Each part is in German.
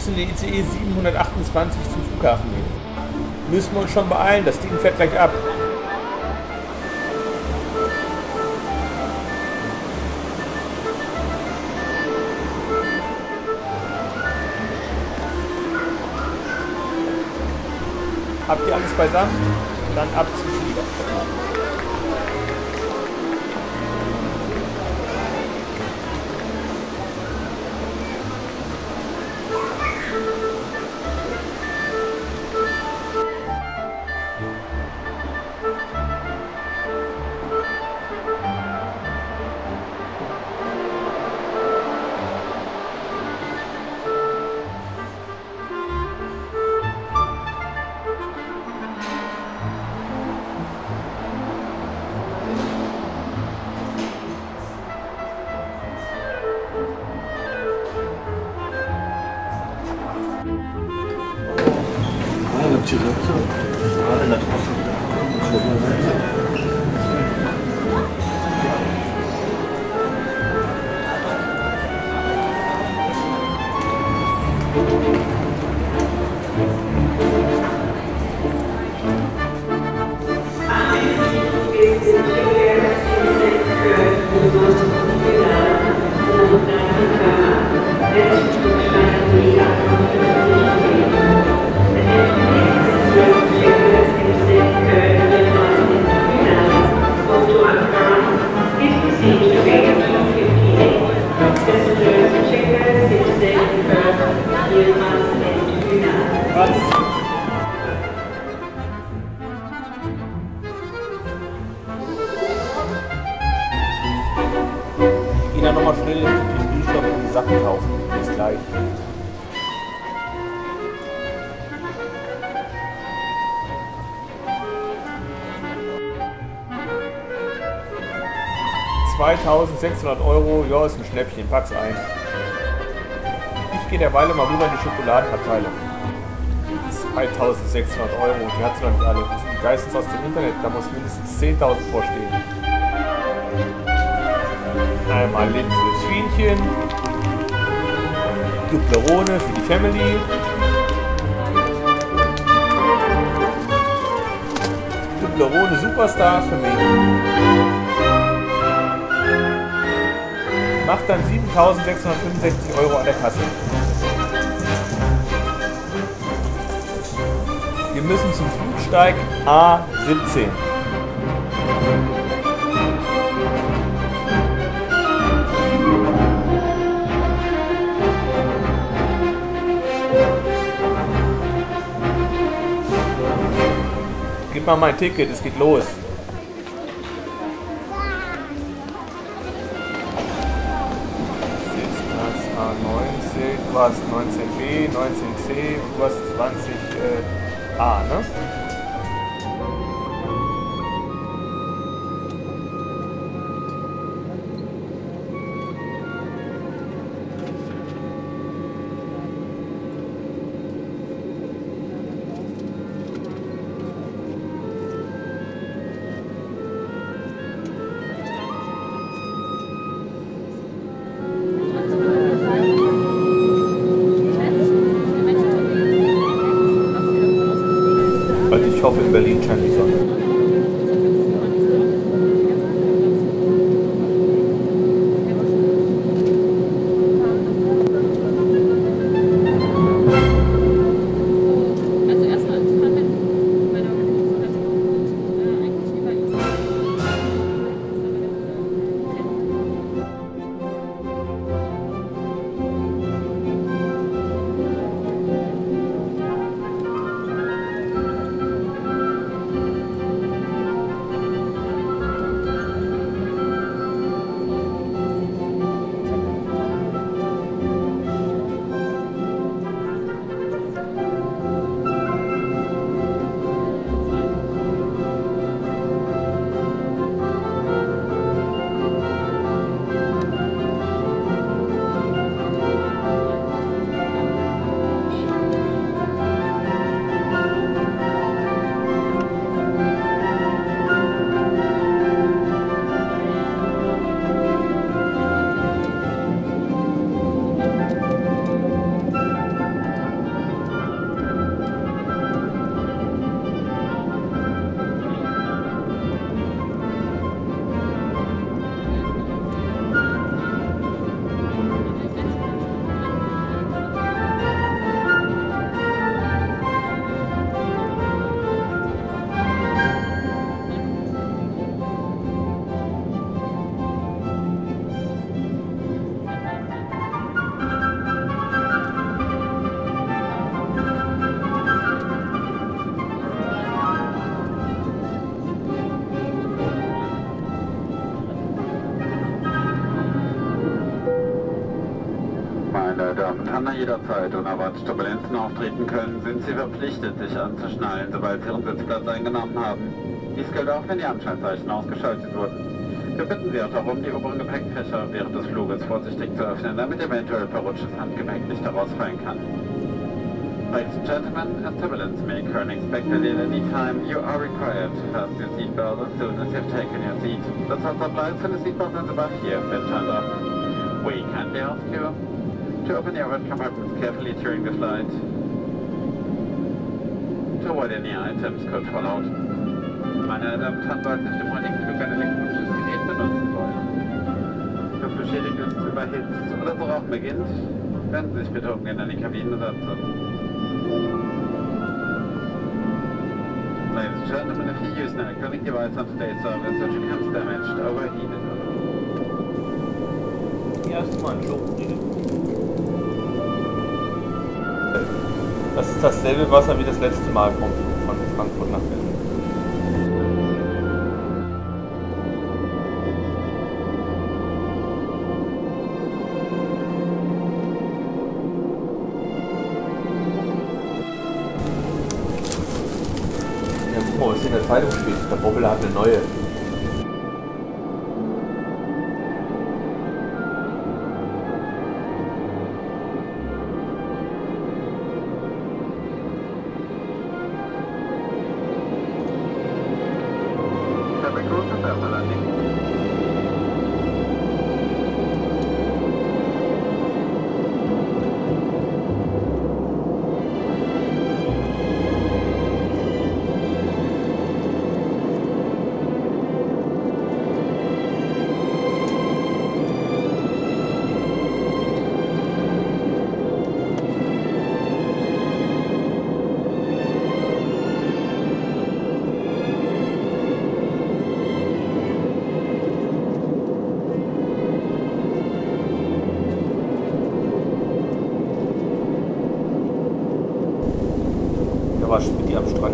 müssen den ICE 728 zum Flughafen nehmen. Müssen wir uns schon beeilen, das Ding fährt gleich ab. Habt ihr alles beisammen? Dann ab zum Flieger. Eine Zigarette, gerade in gehe dann nochmal schnell in den Spielshop und die Sachen kaufen. Bis gleich. ...2600 Euro, ja, ist ein Schnäppchen, pack's ein. Ich gehe derweil mal rüber in die Schokoladenabteilung. 2600 Euro, die hat sie noch nicht alle. Das sind meistens aus dem Internet, da muss mindestens 10.000 vorstehen. Einmal Linsen fürs Fienchen. Duplerone für die Family. Duplerone Superstars für mich. Macht dann 7.665 Euro an der Kasse. Wir müssen zum Flugsteig A17. Mal mein Ticket, es geht los. Sitzplatz A19, du hast 19b, 19c und du hast 20a, ne? Also ich hoffe, in Berlin scheint die Sonne. Amerikaner jederzeit unerwartet Turbulenzen auftreten können, sind Sie verpflichtet, sich anzuschnallen, sobald Sie Ihren Sitzplatz eingenommen haben. Dies gilt auch, wenn die Anscheinzeichen ausgeschaltet wurden. Wir bitten Sie auch darum, die oberen Gepäckfächer während des Fluges vorsichtig zu öffnen, damit eventuell verrutschtes Handgepäck nicht herausfallen kann. Ladies and gentlemen, as turbulence may occur unexpectedly at any time, you are required to fasten your seatbelt as soon as you've taken your seat. The top applies to the seatbelt the back here have been turned off. We kindly ask you to open your overhead compartments carefully during the flight to avoid any items could fall out. Meine Damen und Herren, sollten nicht im heutigen Flug ein elektronisches Gerät benutzen wollen. Das beschädigt ist, überhitzt oder zu rauchen beginnt, wenden Sie sich bitte umgehend an die Kabinenbesatzung. Ladies and gentlemen, if you use an electronic device on today's service which becomes damaged, overheated, Erstmal einen Das ist dasselbe Wasser wie das letzte Mal vom von Frankfurt nach Berlin. Ja, guck mal, was in der Zeitung steht. Der Bobbele hat eine neue.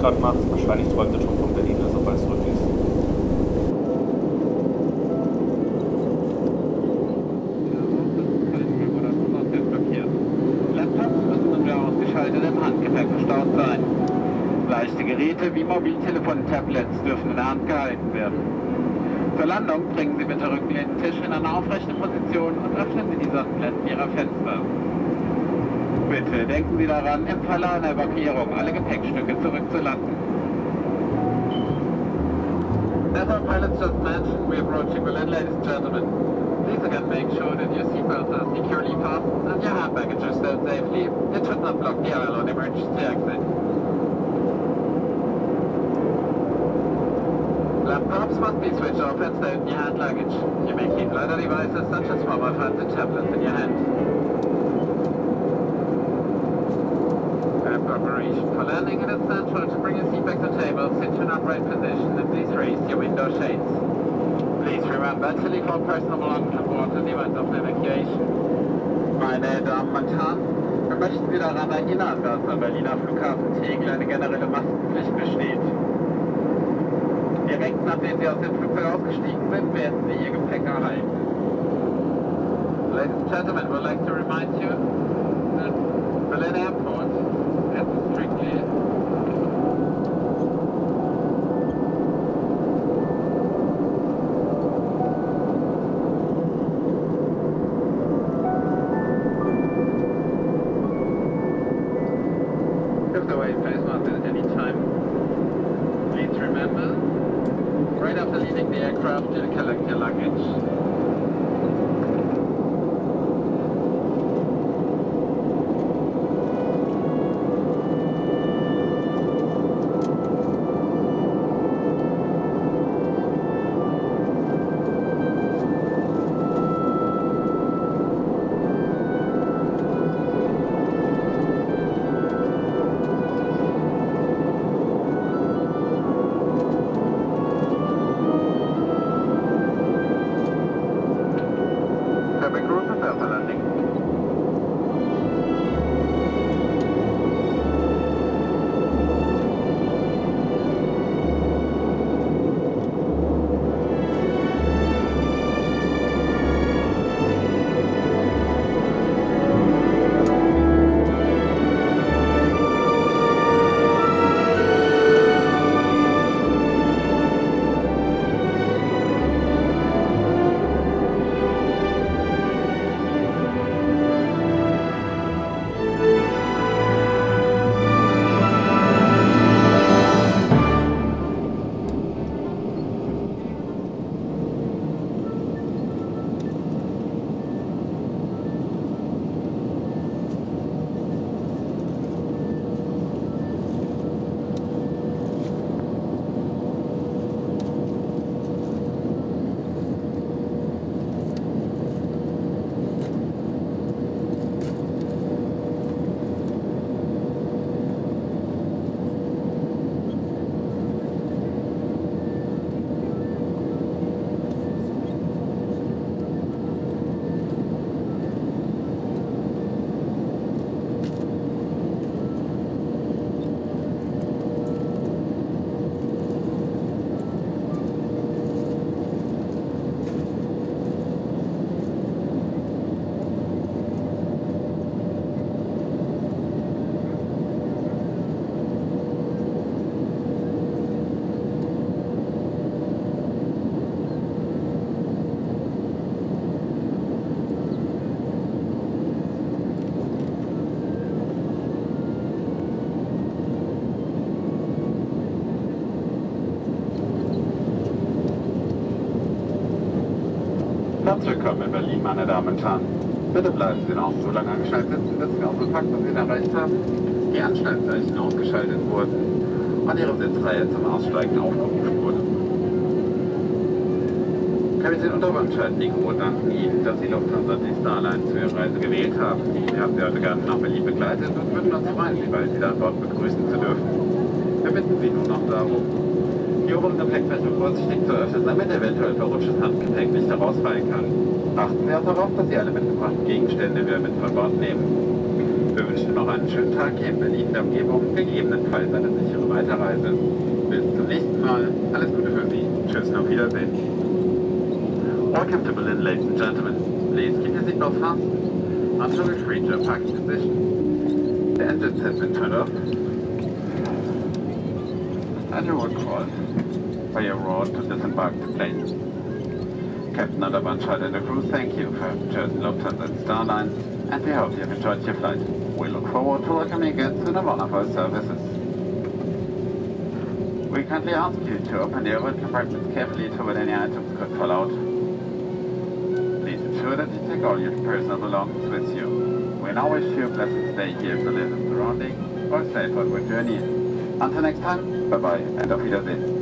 Gerade macht, wahrscheinlich träumt er schon von Berlin, also sobald es zurück ist. Leichte Geräte wie Mobiltelefone und Tablets dürfen in der Hand gehalten werden. Zur Landung bringen Sie bitte rücklehnen Tisch in eine aufrechte Position und öffnen Sie die Sonnenblenden Ihrer Fenster. Bitte denken Sie daran, im Falle einer Evakuierung alle Gepäckstücke zurückzulassen. As our pilots just mentioned, we're approaching Berlin, ladies and gentlemen. Please again make sure that your seatbelts are securely fastened and your hand baggage are stowed safely. It should not block the aisle on emergency exit. Laptops must be switched off and stowed in your hand luggage. You may keep lighter devices such as mobile phones and tablets in your hand. In for landing, is essential to bring your seat back to table, sit to an upright position, and please raise your window shades. Please remember to leave all personal belongings on in the event of evacuation. Meine Damen und Herren, wir möchten Sie daran erinnern, dass am Berliner Flughafen Tegel eine generelle Maskenpflicht besteht. Direkt nachdem Sie aus dem Flugzeug ausgestiegen sind, werden Sie Ihr Gepäck erhalten. Ladies and gentlemen, we'd like to remind you that Berlin Airport zurückkommen in Berlin, meine Damen und Herren. Bitte bleiben Sie noch so lange angeschnallt sitzen, bis wir unsere Faktbefehl erreicht haben, die Anschnallzeichen ausgeschaltet wurden und Ihre Sitzreihe zum Aussteigen aufgerufen wurde. Kapitän Unterwandscheid Nico danken Ihnen, dass Sie Lufthansa die Starline für Ihre Reise gewählt haben. Wir haben Sie heute gerne nach Berlin begleitet und würden uns freuen, Sie bald wieder dort begrüßen zu dürfen. Wir bitten Sie nun noch darum, die oberen Gepäckfächer vorsichtig zu öffnen, damit eventuell verrutschtes Handgepäck nicht herausfallen kann. Achten Sie auch darauf, dass Sie alle mitgebrachten Gegenstände wieder mit von Bord nehmen. Wir wünschen noch einen schönen Tag hier in Berlin der Umgebung, gegebenenfalls eine sichere Weiterreise. Bis zum nächsten Mal. Alles Gute für Sie. Tschüss und auf Wiedersehen. Welcome to Berlin, ladies and gentlemen. Please keep your seatbelts fastened until we reach our parking position. The engines have been turned off. And you will call by a road to disembark the plane. Captain Underbanschalt and the crew thank you for chosen Lufthansa and Starline, and we hope you have enjoyed your flight. We look forward to welcoming you again soon on one of our services. We kindly ask you to open the overhead compartments carefully to avoid any items could fall out. Please ensure that you take all your personal belongings with you. We now wish you a pleasant stay here in Berlin and surrounding, or safe onward journey. Until next time, bye bye and auf Wiedersehen.